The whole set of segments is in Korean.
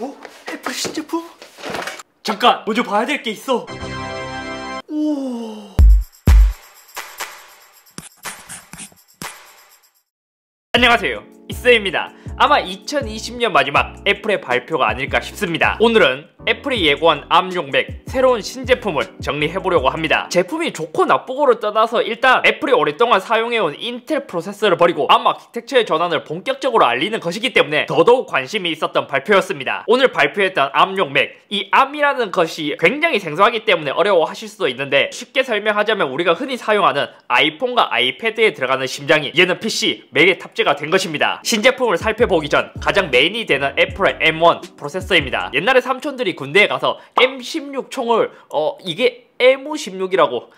어? 애플 신제품? 잠깐! 먼저 봐야 될 게 있어! 오. 안녕하세요. 잇섭입니다 아마 2020년 마지막 애플의 발표가 아닐까 싶습니다. 오늘은 애플이 예고한 암6맥 새로운 신제품을 정리해보려고 합니다. 제품이 좋고 나쁘고를 떠나서 일단 애플이 오랫동안 사용해온 인텔 프로세서를 버리고 암 아키텍처의 전환을 본격적으로 알리는 것이기 때문에 더더욱 관심이 있었던 발표였습니다. 오늘 발표했던 ARM용 맥 이 ARM이라는 것이 굉장히 생소하기 때문에 어려워하실 수도 있는데 쉽게 설명하자면 우리가 흔히 사용하는 아이폰과 아이패드에 들어가는 심장이 얘는 PC, 맥에 탑재가 된 것입니다. 신제품을 살펴 보기 전 가장 메인이 되는 애플의 M1 프로세서입니다. 옛날에 삼촌들이 군대에 가서 M16 총을 어 이게 M16이라고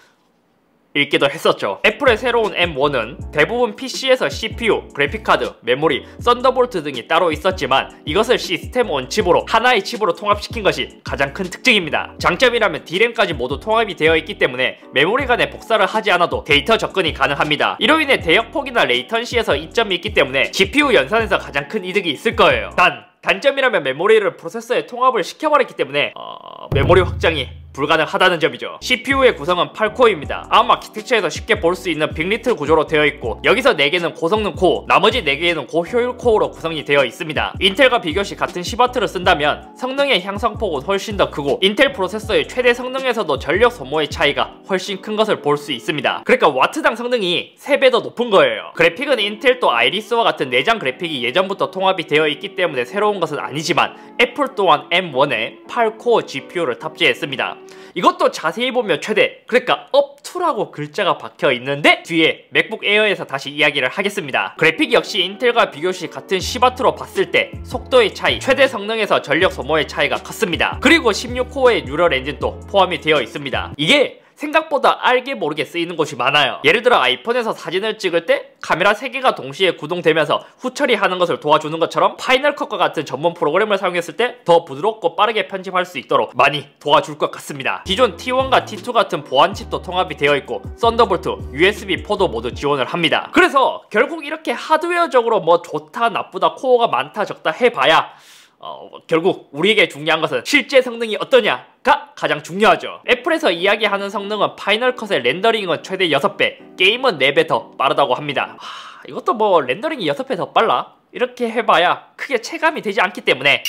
읽기도 했었죠. 애플의 새로운 M1은 대부분 PC에서 CPU, 그래픽카드, 메모리, 썬더볼트 등이 따로 있었지만 이것을 System on Chip으로 하나의 칩으로 통합시킨 것이 가장 큰 특징입니다. 장점이라면 D램까지 모두 통합이 되어 있기 때문에 메모리 간에 복사를 하지 않아도 데이터 접근이 가능합니다. 이로 인해 대역폭이나 latency에서 이점이 있기 때문에 GPU 연산에서 가장 큰 이득이 있을 거예요. 단 단점이라면 메모리를 프로세서에 통합을 시켜버렸기 때문에 어... 메모리 확장이 불가능하다는 점이죠. CPU의 구성은 8코어입니다. ARM 아키텍처에서 쉽게 볼 수 있는 big.LITTLE 구조로 되어 있고 여기서 4개는 고성능 코어, 나머지 4개는 고효율 코어로 구성이 되어 있습니다. 인텔과 비교시 같은 10W를 쓴다면 성능의 향상폭은 훨씬 더 크고 인텔 프로세서의 최대 성능에서도 전력 소모의 차이가 훨씬 큰 것을 볼 수 있습니다. 그러니까 와트당 성능이 3배 더 높은 거예요. 그래픽은 인텔 또 아이리스와 같은 내장 그래픽이 예전부터 통합이 되어 있기 때문에 새로운 것은 아니지만 애플 또한 M1에 8코어 GPU를 탑재했습니다. 이것도 자세히 보면 최대 그러니까 up to라고 글자가 박혀 있는데 뒤에 맥북 에어에서 다시 이야기를 하겠습니다. 그래픽 역시 인텔과 비교시 같은 10W로 봤을 때 속도의 차이, 최대 성능에서 전력 소모의 차이가 컸습니다. 그리고 16코어의 Neural Engine도 포함이 되어 있습니다. 이게 생각보다 알게 모르게 쓰이는 곳이 많아요. 예를 들어 아이폰에서 사진을 찍을 때 카메라 3개가 동시에 구동되면서 후처리하는 것을 도와주는 것처럼 파이널 컷과 같은 전문 프로그램을 사용했을 때 더 부드럽고 빠르게 편집할 수 있도록 많이 도와줄 것 같습니다. 기존 T1과 T2 같은 보안 칩도 통합이 되어 있고 썬더볼트, USB4도 모두 지원을 합니다. 그래서 결국 이렇게 하드웨어적으로 뭐 좋다 나쁘다 코어가 많다 적다 해봐야 어, 결국 우리에게 중요한 것은 실제 성능이 어떠냐 가 가장 중요하죠. 애플에서 이야기하는 성능은 파이널 컷의 렌더링은 최대 6배, 게임은 4배 더 빠르다고 합니다. 하, 이것도 뭐 렌더링이 6배 더 빨라? 이렇게 해봐야 크게 체감이 되지 않기 때문에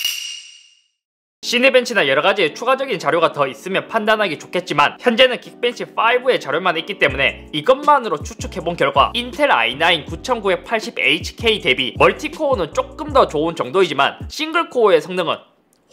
시네벤치나 여러가지 추가적인 자료가 더 있으면 판단하기 좋겠지만 현재는 긱벤치 5의 자료만 있기 때문에 이것만으로 추측해본 결과 인텔 i9 9980HK 대비 multi-core는 조금 더 좋은 정도이지만 single-core의 성능은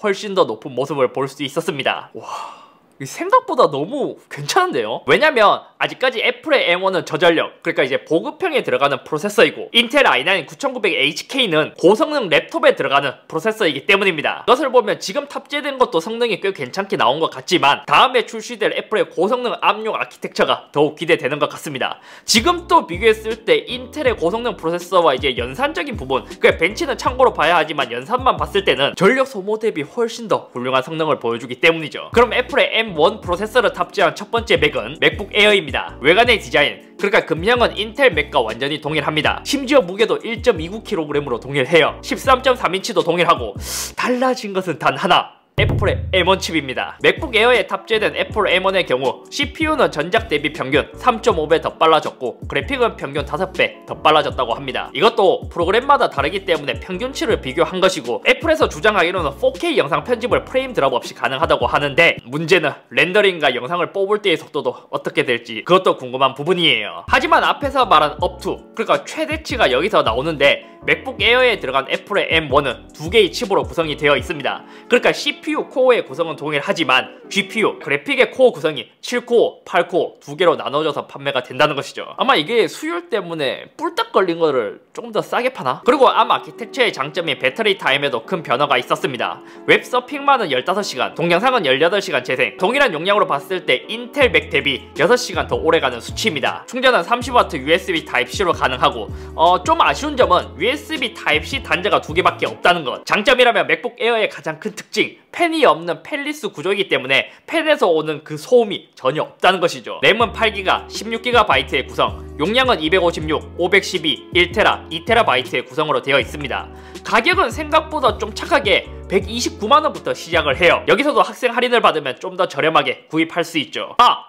훨씬 더 높은 모습을 볼 수 있었습니다. 와... 생각보다 너무 괜찮은데요? 왜냐면 아직까지 애플의 M1은 저전력 그러니까 이제 보급형에 들어가는 프로세서이고 인텔 i9 9900HK는 고성능 랩톱에 들어가는 프로세서이기 때문입니다. 이것을 보면 지금 탑재된 것도 성능이 꽤 괜찮게 나온 것 같지만 다음에 출시될 애플의 고성능 ARM 아키텍처가 더욱 기대되는 것 같습니다. 지금 또 비교했을 때 인텔의 고성능 프로세서와 이제 연산적인 부분 긱벤치는 참고로 봐야 하지만 연산만 봤을 때는 전력 소모 대비 훨씬 더 훌륭한 성능을 보여주기 때문이죠. 그럼 애플의 M1 프로세서를 탑재한 첫 번째 맥은 맥북 에어입니다. 외관의 디자인, 그러니까 금형은 인텔 맥과 완전히 동일합니다. 심지어 무게도 1.29kg으로 동일해요. 13.3인치도 동일하고 달라진 것은 단 하나. 애플의 M1 칩입니다. 맥북 에어에 탑재된 애플 M1의 경우 CPU는 전작 대비 평균 3.5배 더 빨라졌고 그래픽은 평균 5배 더 빨라졌다고 합니다. 이것도 프로그램마다 다르기 때문에 평균치를 비교한 것이고 애플에서 주장하기로는 4K 영상 편집을 frame drop 없이 가능하다고 하는데 문제는 렌더링과 영상을 뽑을 때의 속도도 어떻게 될지 그것도 궁금한 부분이에요. 하지만 앞에서 말한 up to 그러니까 최대치가 여기서 나오는데 맥북 에어에 들어간 애플의 M1은 두 개의 칩으로 구성이 되어 있습니다. 그러니까 CPU 코어의 구성은 동일하지만 GPU, 그래픽의 코어 구성이 7코어, 8코어 두 개로 나눠져서 판매가 된다는 것이죠. 아마 이게 수율 때문에 뿔딱 걸린 거를 조금 더 싸게 파나? 그리고 ARM 아키텍처의 장점이 배터리 타임에도 큰 변화가 있었습니다. 웹 서핑만은 15시간, 동영상은 18시간 재생, 동일한 용량으로 봤을 때 인텔 맥 대비 6시간 더 오래가는 수치입니다. 충전은 30W USB Type-C로 가능하고 어, 좀 아쉬운 점은 USB Type-C 단자가 두 개밖에 없다는 것. 장점이라면 맥북 에어의 가장 큰 특징, 팬이 없는 fanless 구조이기 때문에 팬에서 오는 그 소음이 전혀 없다는 것이죠. 램은 8기가, 16GB의 구성, 용량은 256, 512, 1TB, 2TB의 구성으로 되어 있습니다. 가격은 생각보다 좀 착하게 129만원부터 시작을 해요. 여기서도 학생 할인을 받으면 좀 더 저렴하게 구입할 수 있죠. 아!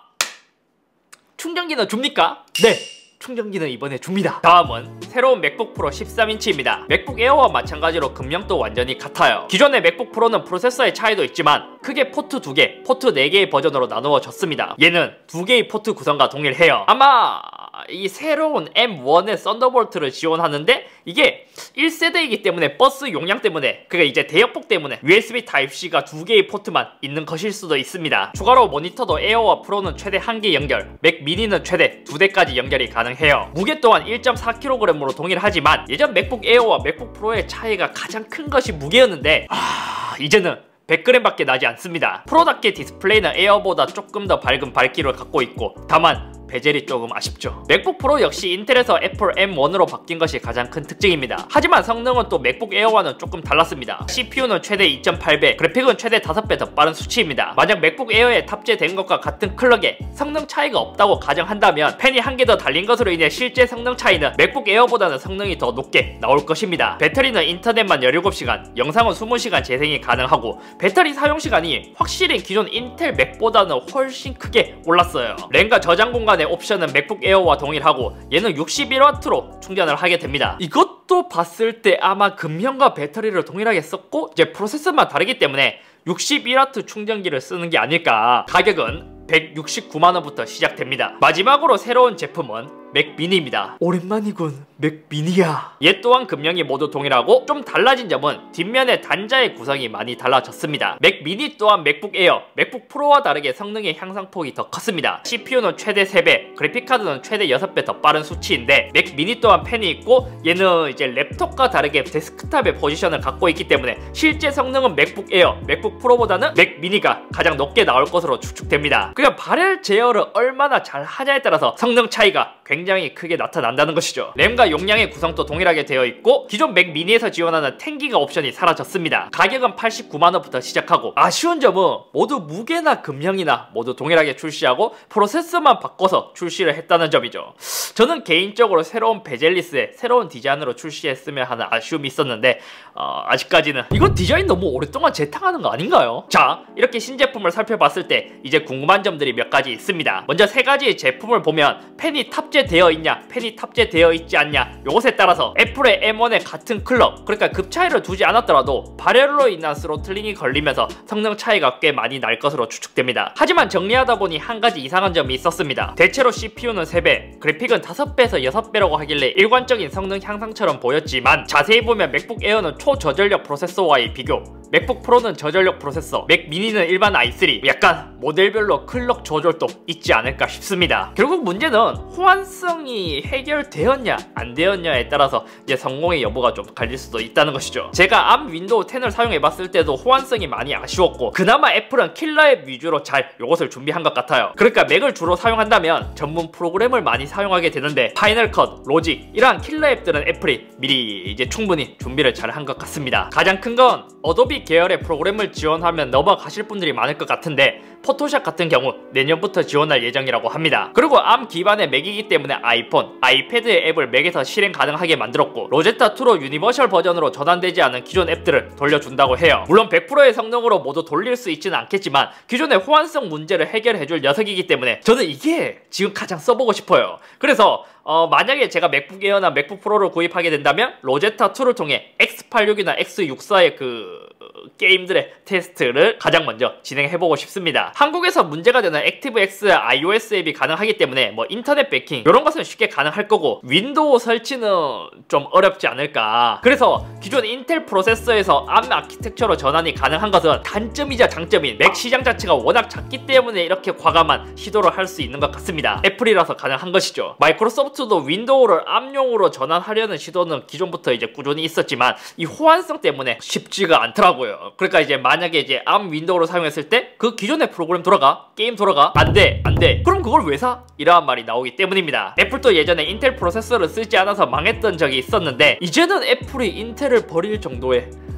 충전기는 줍니까? 네! 충전기는 이번에 줍니다. 다음은 새로운 맥북 프로 13인치입니다. 맥북 에어와 마찬가지로 금형도 완전히 같아요. 기존의 맥북 프로는 프로세서의 차이도 있지만 크게 포트 2개, 포트 4개의 버전으로 나누어졌습니다. 얘는 2개의 포트 구성과 동일해요. 아마 이 새로운 M1의 썬더볼트를 지원하는데 이게 1세대이기 때문에 버스 용량 때문에 그게 이제 대역폭 때문에 USB Type-C가 두 개의 포트만 있는 것일 수도 있습니다. 추가로 모니터도 에어와 프로는 최대 한개 연결, 맥 미니는 최대 두 대까지 연결이 가능해요. 무게 또한 1.4kg으로 동일하지만 예전 맥북 에어와 맥북 프로의 차이가 가장 큰 것이 무게였는데 아 이제는 100g밖에 나지 않습니다. 프로답게 디스플레이는 에어보다 조금 더 밝은 밝기를 갖고 있고 다만 베젤이 조금 아쉽죠. 맥북 프로 역시 인텔에서 애플 M1으로 바뀐 것이 가장 큰 특징입니다. 하지만 성능은 또 맥북 에어와는 조금 달랐습니다. CPU는 최대 2.8배, 그래픽은 최대 5배 더 빠른 수치입니다. 만약 맥북 에어에 탑재된 것과 같은 클럭에 성능 차이가 없다고 가정한다면 팬이 한 개 더 달린 것으로 인해 실제 성능 차이는 맥북 에어보다는 성능이 더 높게 나올 것입니다. 배터리는 인터넷만 17시간, 영상은 20시간 재생이 가능하고 배터리 사용 시간이 확실히 기존 인텔 맥보다는 훨씬 크게 올랐어요. 램과 저장 공간 의 옵션은 맥북 에어와 동일하고 얘는 61W로 충전을 하게 됩니다. 이것도 봤을 때 아마 금형과 배터리를 동일하게 썼고 이제 프로세서만 다르기 때문에 61W 충전기를 쓰는 게 아닐까. 가격은 169만원부터 시작됩니다. 마지막으로 새로운 제품은 맥미니입니다. 오랜만이군 맥미니야. 얘 또한 금형이 모두 동일하고 좀 달라진 점은 뒷면의 단자의 구성이 많이 달라졌습니다. 맥미니 또한 맥북 에어, 맥북 프로와 다르게 성능의 향상폭이 더 컸습니다. CPU는 최대 3배, 그래픽카드는 최대 6배 더 빠른 수치인데 맥미니 또한 팬이 있고 얘는 이제 랩톱과 다르게 데스크탑의 포지션을 갖고 있기 때문에 실제 성능은 맥북 에어, 맥북 프로보다는 맥미니가 가장 높게 나올 것으로 추측됩니다. 그냥 발열 제어를 얼마나 잘 하냐에 따라서 성능 차이가 굉장히 굉장히 크게 나타난다는 것이죠. 램과 용량의 구성도 동일하게 되어 있고 기존 맥 미니에서 지원하는 10기가 옵션이 사라졌습니다. 가격은 89만원부터 시작하고 아쉬운 점은 모두 무게나 금형이나 모두 동일하게 출시하고 프로세서만 바꿔서 출시를 했다는 점이죠. 저는 개인적으로 새로운 bezel-less의 새로운 디자인으로 출시했으면 하는 아쉬움이 있었는데 어, 아직까지는 이건 디자인 너무 오랫동안 재탕하는 거 아닌가요? 자 이렇게 신제품을 살펴봤을 때 이제 궁금한 점들이 몇 가지 있습니다. 먼저 세 가지의 제품을 보면 팬이 탑재되 되어 있냐? 팬이 탑재되어 있지 않냐? 요것에 따라서 애플의 M1의 같은 clock 그러니까 급 차이를 두지 않았더라도 발열로 인한 throttling이 걸리면서 성능 차이가 꽤 많이 날 것으로 추측됩니다. 하지만 정리하다 보니 한 가지 이상한 점이 있었습니다. 대체로 CPU는 3배 그래픽은 5배에서 6배라고 하길래 일관적인 성능 향상처럼 보였지만 자세히 보면 맥북 에어는 초저전력 프로세서와의 비교. 맥북 프로는 저전력 프로세서, 맥 미니는 일반 i3 약간 모델별로 clock 조절도 있지 않을까 싶습니다. 결국 문제는 호환 성이 해결되었냐 안 되었냐에 따라서 이제 성공의 여부가 좀 갈릴 수도 있다는 것이죠. 제가 ARM 윈도우 10을 사용해봤을 때도 호환성이 많이 아쉬웠고 그나마 애플은 킬러 앱 위주로 잘 이것을 준비한 것 같아요. 그러니까 맥을 주로 사용한다면 전문 프로그램을 많이 사용하게 되는데 파이널 컷, 로직 이러한 킬러 앱들은 애플이 미리 이제 충분히 준비를 잘 한 것 같습니다. 가장 큰 건 어도비 계열의 프로그램을 지원하면 넘어가실 분들이 많을 것 같은데 포토샵 같은 경우 내년부터 지원할 예정이라고 합니다. 그리고 ARM 기반의 맥이기 때문에 아이폰, 아이패드의 앱을 맥에서 실행 가능하게 만들었고 로제타 2로 universal 버전으로 전환되지 않은 기존 앱들을 돌려준다고 해요. 물론 100%의 성능으로 모두 돌릴 수 있지는 않겠지만 기존의 호환성 문제를 해결해줄 녀석이기 때문에 저는 이게 지금 가장 써보고 싶어요. 그래서 어, 만약에 제가 맥북 에어나 맥북 프로를 구입하게 된다면 로제타 2를 통해 X86이나 X64의 그 게임들의 테스트를 가장 먼저 진행해보고 싶습니다. 한국에서 문제가 되는 ActiveX iOS 앱이 가능하기 때문에 뭐 인터넷 뱅킹 이런 것은 쉽게 가능할 거고 윈도우 설치는 좀 어렵지 않을까 그래서 기존 인텔 프로세서에서 ARM 아키텍처로 전환이 가능한 것은 단점이자 장점인 맥 시장 자체가 워낙 작기 때문에 이렇게 과감한 시도를 할 수 있는 것 같습니다. 애플이라서 가능한 것이죠. 마이크로소프트 도 윈도우를 ARM용으로 전환하려는 시도는 기존부터 이제 꾸준히 있었지만 이 호환성 때문에 쉽지가 않더라고요. 그러니까 이제 만약에 이제 ARM 윈도우를 사용했을 때 그 기존의 프로그램 돌아가 게임 돌아가 안돼 안돼 그럼 그걸 왜 사? 이러한 말이 나오기 때문입니다. 애플도 예전에 인텔 프로세서를 쓰지 않아서 망했던 적이 있었는데 이제는 애플이 인텔을 버릴 정도의 어...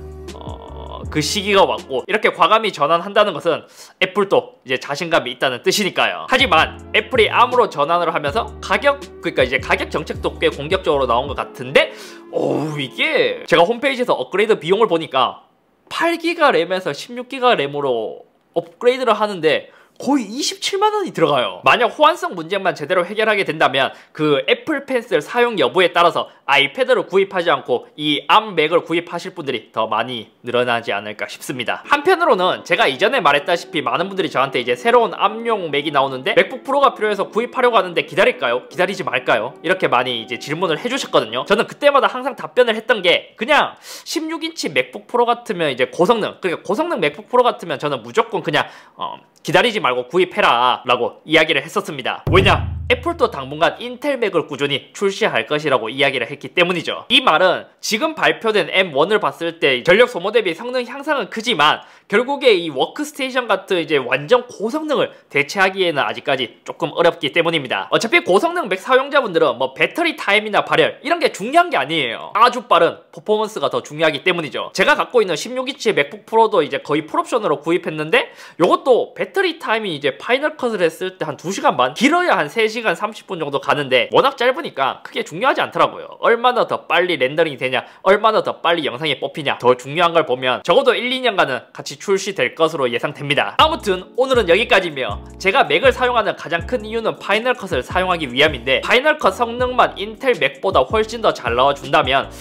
그그 시기가 왔고 이렇게 과감히 전환한다는 것은 애플도 이제 자신감이 있다는 뜻이니까요. 하지만 애플이 ARM으로 전환을 하면서 가격 그러니까 이제 가격 정책도 꽤 공격적으로 나온 것 같은데 어우 이게 제가 홈페이지에서 업그레이드 비용을 보니까 8기가 램에서 16기가 램으로 업그레이드를 하는데 거의 27만 원이 들어가요. 만약 호환성 문제만 제대로 해결하게 된다면 그 애플 펜슬 사용 여부에 따라서 아이패드를 구입하지 않고 이 ARM 맥을 구입하실 분들이 더 많이 늘어나지 않을까 싶습니다. 한편으로는 제가 이전에 말했다시피 많은 분들이 저한테 이제 새로운 ARM용 맥이 나오는데 맥북 프로가 필요해서 구입하려고 하는데 기다릴까요? 기다리지 말까요? 이렇게 많이 이제 질문을 해주셨거든요. 저는 그때마다 항상 답변을 했던 게 그냥 16인치 맥북 프로 같으면 이제 고성능 그러니까 고성능 맥북 프로 같으면 저는 무조건 그냥 어, 기다리지 말고 구입해라 라고 이야기를 했었습니다. 왜냐? 애플도 당분간 인텔 맥을 꾸준히 출시할 것이라고 이야기를 했기 때문이죠. 이 말은 지금 발표된 M1을 봤을 때 전력 소모 대비 성능 향상은 크지만 결국에 이 워크스테이션 같은 이제 완전 고성능을 대체하기에는 아직까지 조금 어렵기 때문입니다. 어차피 고성능 맥 사용자분들은 뭐 배터리 타임이나 발열 이런 게 중요한 게 아니에요. 아주 빠른 퍼포먼스가 더 중요하기 때문이죠. 제가 갖고 있는 16인치 맥북 프로도 이제 거의 풀옵션으로 구입했는데 이것도 배터리 타임이 이제 파이널 컷을 했을 때 한 2시간 반 길어야 한 3시간 30분 정도 가는데 워낙 짧으니까 크게 중요하지 않더라고요. 얼마나 더 빨리 렌더링이 되냐 얼마나 더 빨리 영상이 뽑히냐 더 중요한 걸 보면 적어도 1, 2년간은 같이 출시될 것으로 예상됩니다. 아무튼 오늘은 여기까지며 제가 맥을 사용하는 가장 큰 이유는 파이널 컷을 사용하기 위함인데 파이널 컷 성능만 인텔 맥보다 훨씬 더 잘 나와준다면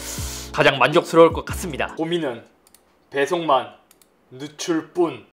가장 만족스러울 것 같습니다. 고민은 배송만 늦출 뿐.